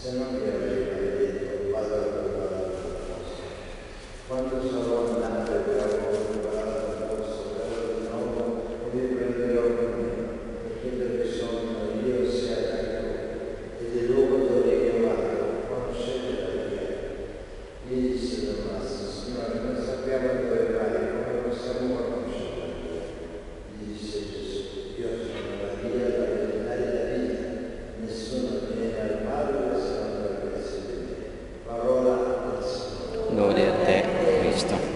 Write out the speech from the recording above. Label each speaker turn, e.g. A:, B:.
A: se non mi avete vado a preparare il posto. Quando sarò andato e avrò preparato il posto, verrò di nuovo e vi con me, perché dove sono io siate anche voi, ed è luogo dove io vado, conoscete la mia. Gli disse Tommaso, Signore, non sappiamo dove
B: どうやってキリスト